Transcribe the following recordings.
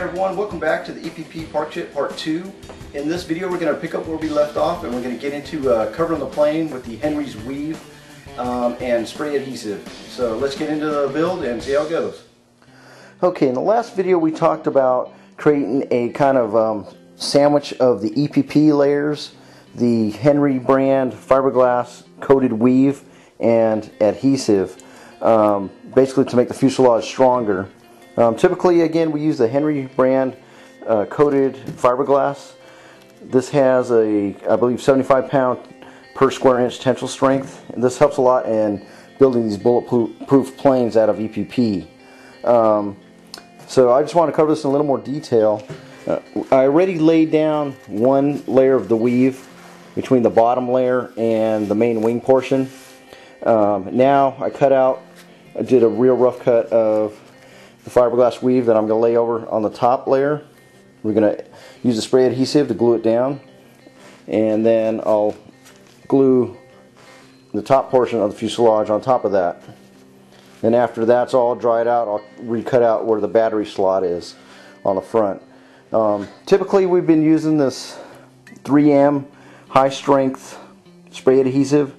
everyone, welcome back to the EPP Park Jet Part 2. In this video we're going to pick up where we left off and we're going to get into uh, covering the plane with the Henry's Weave um, and spray adhesive. So let's get into the build and see how it goes. Okay, in the last video we talked about creating a kind of um, sandwich of the EPP layers, the Henry brand fiberglass coated weave and adhesive, um, basically to make the fuselage stronger. Um, typically, again, we use the Henry brand uh, coated fiberglass. This has a, I believe, 75 pound per square inch tensile strength. And this helps a lot in building these bulletproof planes out of EPP. Um, so I just want to cover this in a little more detail. Uh, I already laid down one layer of the weave between the bottom layer and the main wing portion. Um, now I cut out, I did a real rough cut of the fiberglass weave that I'm going to lay over on the top layer. We're going to use the spray adhesive to glue it down and then I'll glue the top portion of the fuselage on top of that. And after that's all dried out, I'll recut out where the battery slot is on the front. Um, typically we've been using this 3M high strength spray adhesive.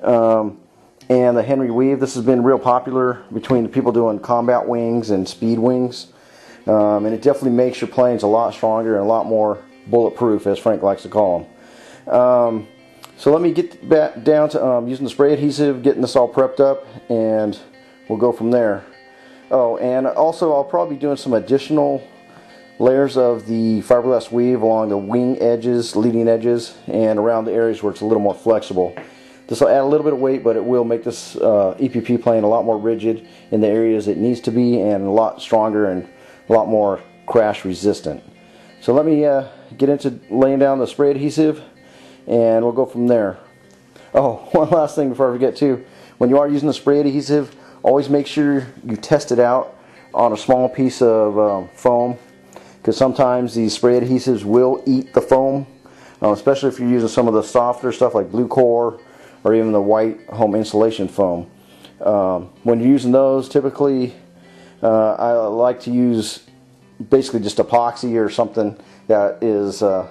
Um, and the Henry Weave. This has been real popular between the people doing combat wings and speed wings. Um, and it definitely makes your planes a lot stronger and a lot more bulletproof, as Frank likes to call them. Um, so let me get back down to um, using the spray adhesive, getting this all prepped up, and we'll go from there. Oh, and also I'll probably be doing some additional layers of the fiberglass weave along the wing edges, leading edges, and around the areas where it's a little more flexible. This will add a little bit of weight, but it will make this uh, EPP plane a lot more rigid in the areas it needs to be and a lot stronger and a lot more crash resistant. So let me uh, get into laying down the spray adhesive and we'll go from there. Oh, one last thing before I forget too. When you are using the spray adhesive, always make sure you test it out on a small piece of um, foam because sometimes these spray adhesives will eat the foam, uh, especially if you're using some of the softer stuff like Blucor or even the white home insulation foam. Um, when you're using those, typically uh, I like to use basically just epoxy or something that is uh,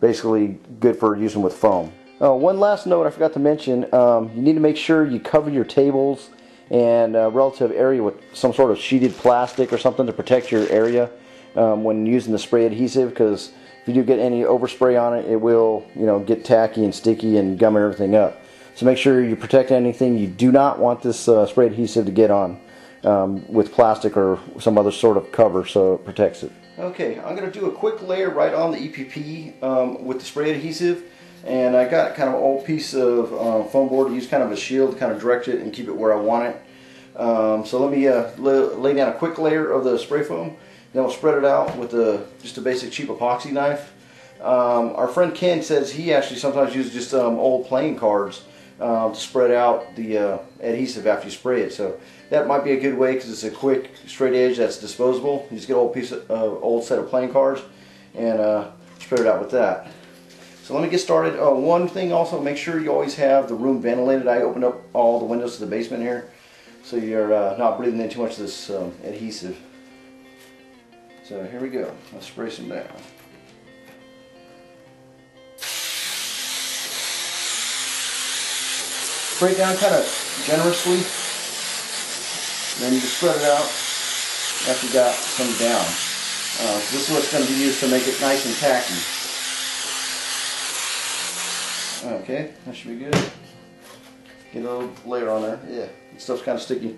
basically good for using with foam. Uh, one last note I forgot to mention, um, you need to make sure you cover your tables and uh, relative area with some sort of sheeted plastic or something to protect your area um, when using the spray adhesive because if you do get any overspray on it, it will you know get tacky and sticky and gum everything up. So make sure you protect anything. You do not want this uh, spray adhesive to get on um, with plastic or some other sort of cover so it protects it. Okay, I'm going to do a quick layer right on the EPP um, with the spray adhesive. And I got kind of an old piece of uh, foam board to use kind of a shield to kind of direct it and keep it where I want it. Um, so let me uh, lay down a quick layer of the spray foam. Then we'll spread it out with a, just a basic cheap epoxy knife. Um, our friend Ken says he actually sometimes uses just um, old playing cards um, to spread out the uh, adhesive after you spray it. So that might be a good way because it's a quick straight edge that's disposable. You just get an old piece of uh, old set of playing cards and uh, spread it out with that. So let me get started. Uh, one thing also, make sure you always have the room ventilated. I opened up all the windows to the basement here so you're uh, not breathing in too much of this um, adhesive. So here we go. Let's spray some down. Spray it down kind of generously. then you just spread it out after you got some down. Uh, this is what's going to be used to make it nice and tacky. Okay, that should be good. Get a little layer on there. Yeah, stuff's kind of sticky.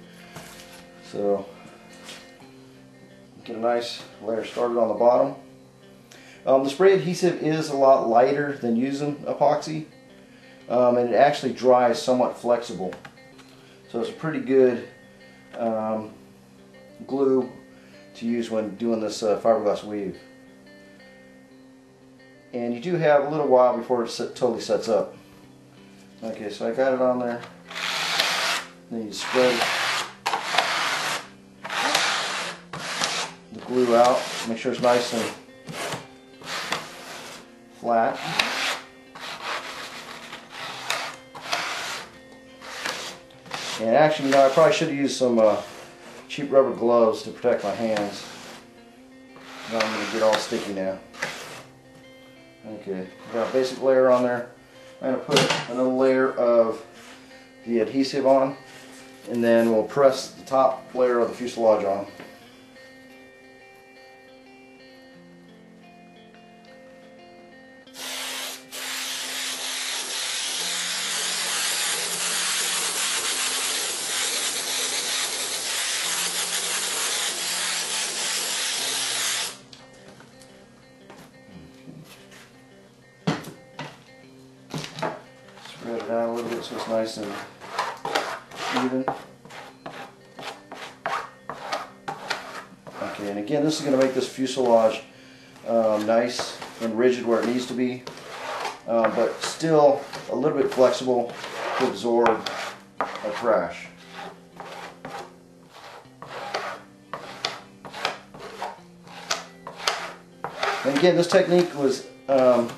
So, get a nice layer started on the bottom. Um, the spray adhesive is a lot lighter than using epoxy um, and it actually dries somewhat flexible. So it's a pretty good um, glue to use when doing this uh, fiberglass weave. And you do have a little while before it totally sets up. Okay, so I got it on there. Then you spread the glue out. Make sure it's nice and flat. And actually, you know, I probably should have used some uh, cheap rubber gloves to protect my hands. Now I'm going to get all sticky now. Okay, got a basic layer on there. I'm going to put another layer of the adhesive on and then we'll press the top layer of the fuselage on. It so it's nice and even. Okay, and again, this is going to make this fuselage um, nice and rigid where it needs to be, uh, but still a little bit flexible to absorb a crash. And again, this technique was um,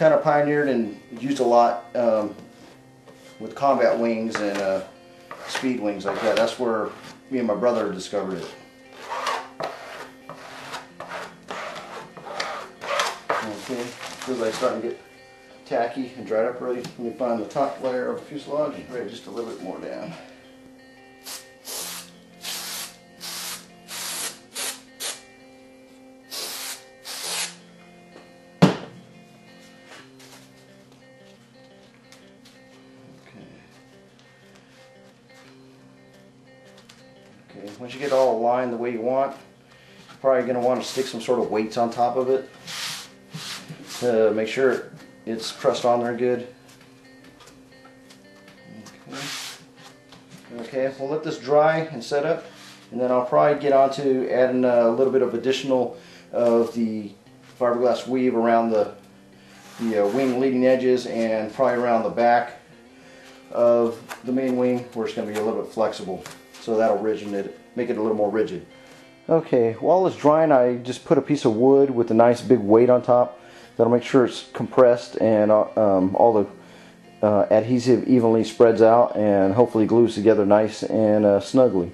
kind of pioneered and used a lot um, with combat wings and uh, speed wings like that. That's where me and my brother discovered it. Okay, feels like starting to get tacky and dried up already. Let me find the top layer of fuselage it just a little bit more down. Okay, once you get all aligned the way you want, you're probably going to want to stick some sort of weights on top of it to make sure it's pressed on there good. Okay, okay we'll let this dry and set up and then I'll probably get on to adding a little bit of additional of the fiberglass weave around the, the uh, wing leading edges and probably around the back of the main wing where it's going to be a little bit flexible so that'll rigid it, make it a little more rigid. Okay, while it's drying, I just put a piece of wood with a nice big weight on top. That'll make sure it's compressed and uh, um, all the uh, adhesive evenly spreads out and hopefully glues together nice and uh, snugly.